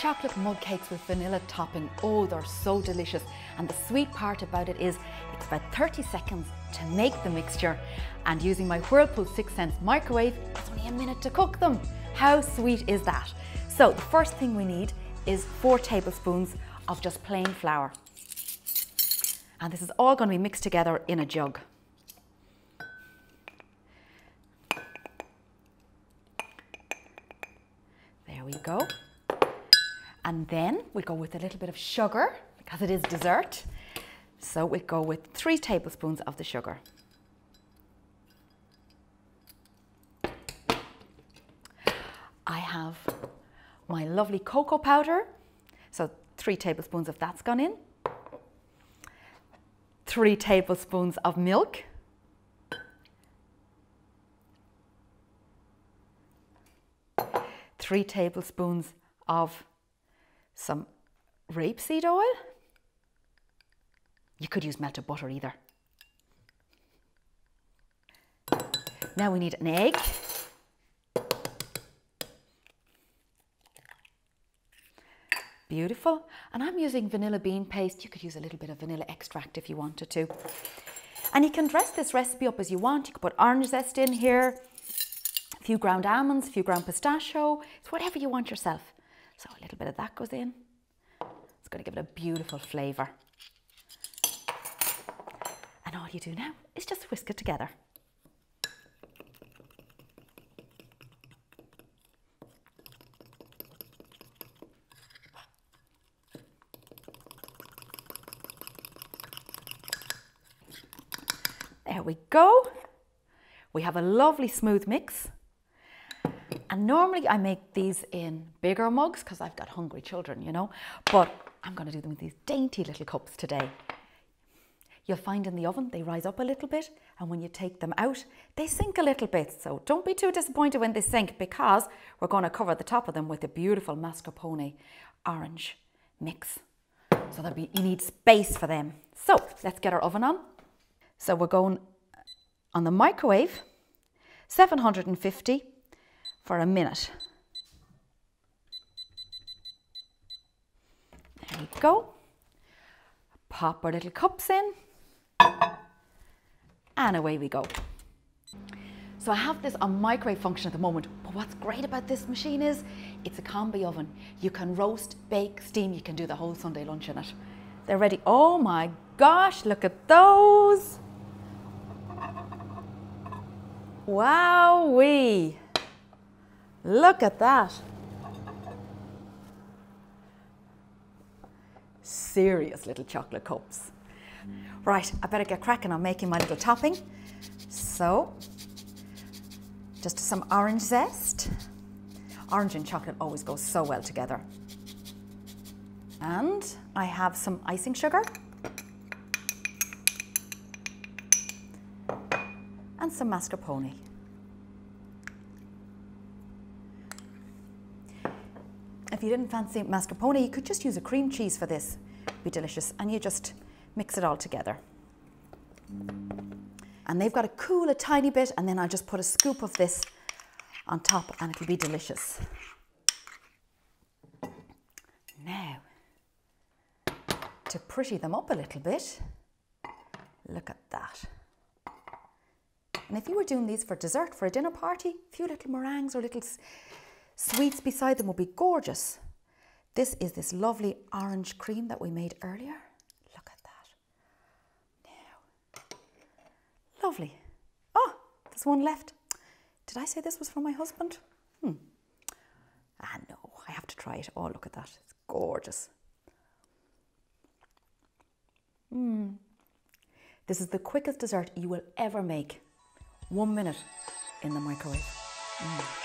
chocolate mug cakes with vanilla topping. Oh, they're so delicious. And the sweet part about it is it's about 30 seconds to make the mixture. And using my Whirlpool 6th Sense microwave, it's only a minute to cook them. How sweet is that? So the first thing we need is four tablespoons of just plain flour. And this is all going to be mixed together in a jug. There we go. And then we go with a little bit of sugar because it is dessert. So we go with three tablespoons of the sugar. I have my lovely cocoa powder. So three tablespoons of that's gone in. Three tablespoons of milk. Three tablespoons of some rapeseed oil. You could use melted butter either. Now we need an egg. Beautiful. And I'm using vanilla bean paste. You could use a little bit of vanilla extract if you wanted to. And you can dress this recipe up as you want. You could put orange zest in here, a few ground almonds, a few ground pistachio. It's whatever you want yourself. So a little bit of that goes in. It's going to give it a beautiful flavour. And all you do now is just whisk it together. There we go. We have a lovely smooth mix. And normally I make these in bigger mugs because I've got hungry children, you know, but I'm going to do them with these dainty little cups today. You'll find in the oven they rise up a little bit and when you take them out they sink a little bit. So don't be too disappointed when they sink because we're going to cover the top of them with a beautiful mascarpone orange mix. So there'll be, you need space for them. So let's get our oven on. So we're going uh, on the microwave, 750 for a minute. There we go. Pop our little cups in. And away we go. So I have this on microwave function at the moment, but what's great about this machine is it's a combi oven. You can roast, bake, steam, you can do the whole Sunday lunch in it. They're ready. Oh my gosh, look at those. Wowee! Look at that. Serious little chocolate cups. Right, I better get cracking on making my little topping. So, just some orange zest. Orange and chocolate always go so well together. And I have some icing sugar. And some mascarpone. If you didn't fancy mascarpone, you could just use a cream cheese for this. It'd be delicious. And you just mix it all together. And they've got to cool a tiny bit and then I'll just put a scoop of this on top and it'll be delicious. Now, to pretty them up a little bit, look at that. And if you were doing these for dessert, for a dinner party, a few little meringues or little sweets beside them would be gorgeous. This is this lovely orange cream that we made earlier. Look at that. Now, lovely. Oh, there's one left. Did I say this was for my husband? Hmm. Ah, no, I have to try it. Oh, look at that. It's gorgeous. Mmm. This is the quickest dessert you will ever make. One minute in the microwave. Mm.